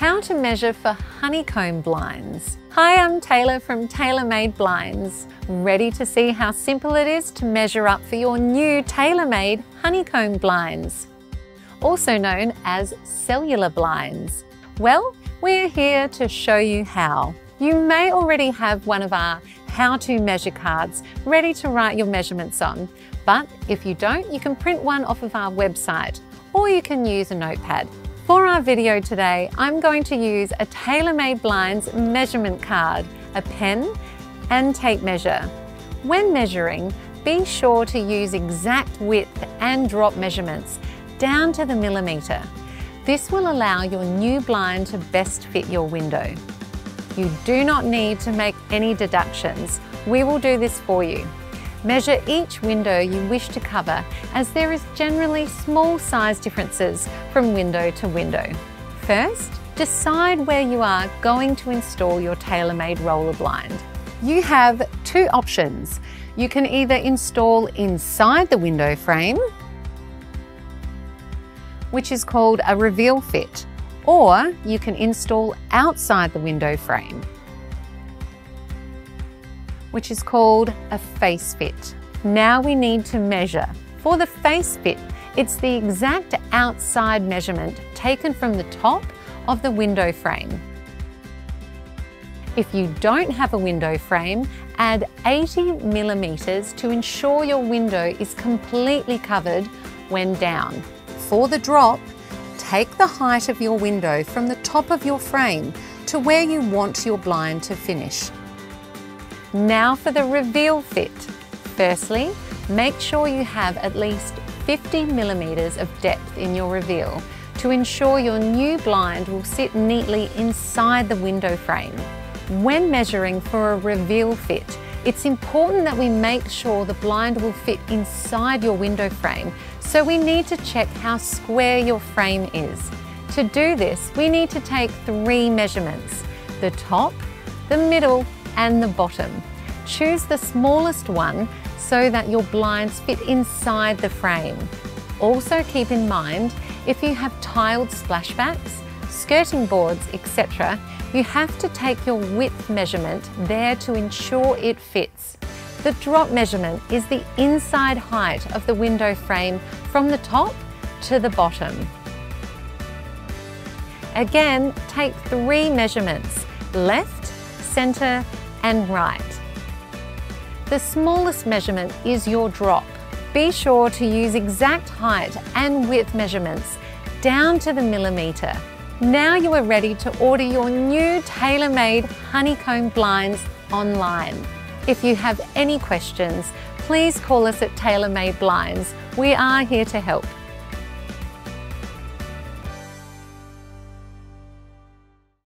how to measure for honeycomb blinds. Hi, I'm Taylor from Tailormade Blinds. Ready to see how simple it is to measure up for your new tailor-made honeycomb blinds, also known as cellular blinds. Well, we're here to show you how. You may already have one of our how to measure cards ready to write your measurements on, but if you don't, you can print one off of our website or you can use a notepad. For our video today, I'm going to use a Tailormade Blinds measurement card, a pen and tape measure. When measuring, be sure to use exact width and drop measurements down to the millimetre. This will allow your new blind to best fit your window. You do not need to make any deductions. We will do this for you. Measure each window you wish to cover as there is generally small size differences from window to window. First, decide where you are going to install your tailor-made roller blind. You have two options. You can either install inside the window frame, which is called a reveal fit, or you can install outside the window frame, which is called a face fit. Now we need to measure. For the face fit, it's the exact outside measurement taken from the top of the window frame. If you don't have a window frame, add 80 millimetres to ensure your window is completely covered when down. For the drop, take the height of your window from the top of your frame to where you want your blind to finish. Now for the reveal fit. Firstly, make sure you have at least 50 millimetres of depth in your reveal to ensure your new blind will sit neatly inside the window frame. When measuring for a reveal fit, it's important that we make sure the blind will fit inside your window frame, so we need to check how square your frame is. To do this, we need to take three measurements, the top, the middle and the bottom. Choose the smallest one so that your blinds fit inside the frame. Also keep in mind, if you have tiled splashbacks, skirting boards, etc., you have to take your width measurement there to ensure it fits. The drop measurement is the inside height of the window frame from the top to the bottom. Again, take three measurements, left, centre and right. The smallest measurement is your drop. Be sure to use exact height and width measurements down to the millimetre. Now you are ready to order your new tailor-made honeycomb blinds online. If you have any questions, please call us at Tailormade Blinds. We are here to help.